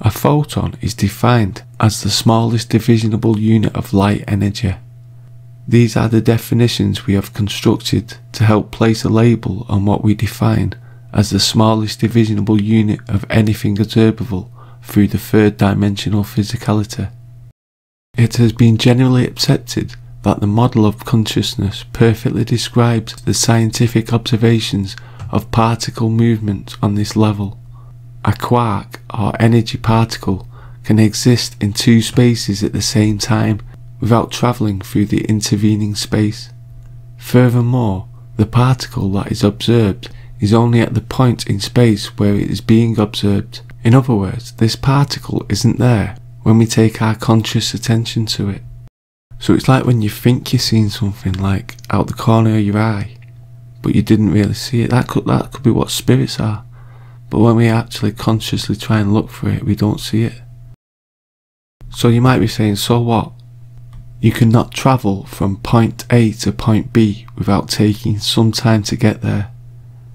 A photon is defined as the smallest divisible unit of light energy. These are the definitions we have constructed to help place a label on what we define as the smallest divisible unit of anything observable through the third dimensional physicality. It has been generally accepted that the model of consciousness perfectly describes the scientific observations of particle movement on this level. A quark or energy particle can exist in two spaces at the same time without travelling through the intervening space. Furthermore, the particle that is observed is only at the point in space where it is being observed. In other words, this particle isn't there when we take our conscious attention to it. So it's like when you think you're seeing something like out the corner of your eye, but you didn't really see it. That could that could be what spirits are. But when we actually consciously try and look for it, we don't see it. So you might be saying, so what? You cannot travel from point A to point B without taking some time to get there.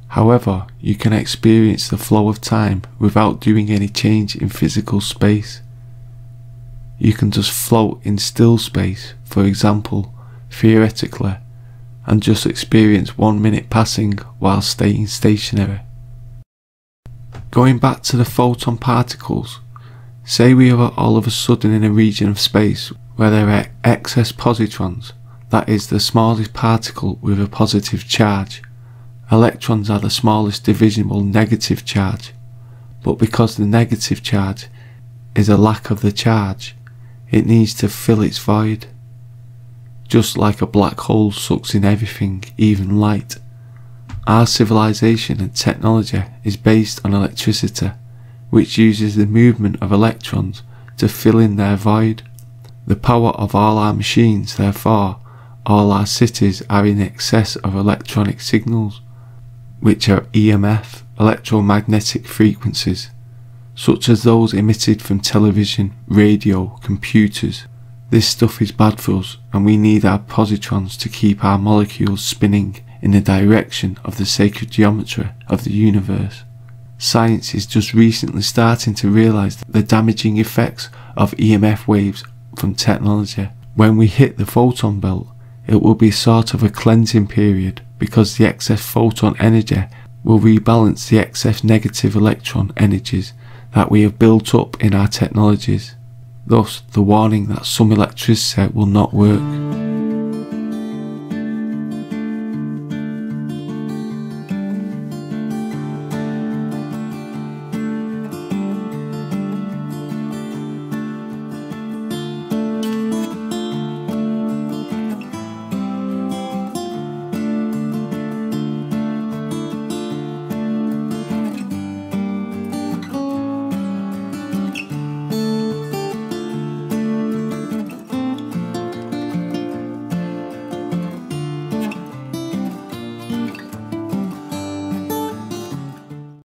However, you can experience the flow of time without doing any change in physical space. You can just float in still space, for example, theoretically, and just experience one minute passing while staying stationary. Going back to the photon particles, say we are all of a sudden in a region of space where there are excess positrons, that is the smallest particle with a positive charge. Electrons are the smallest divisible negative charge, but because the negative charge is a lack of the charge, it needs to fill its void. Just like a black hole sucks in everything, even light. Our civilization and technology is based on electricity, which uses the movement of electrons to fill in their void. The power of all our machines, therefore, all our cities are in excess of electronic signals, which are EMF, electromagnetic frequencies, such as those emitted from television, radio, computers. This stuff is bad for us, and we need our positrons to keep our molecules spinning in the direction of the sacred geometry of the universe. Science is just recently starting to realize the damaging effects of EMF waves from technology. When we hit the photon belt, it will be sort of a cleansing period because the excess photon energy will rebalance the excess negative electron energies that we have built up in our technologies. Thus, the warning that some electricity will not work.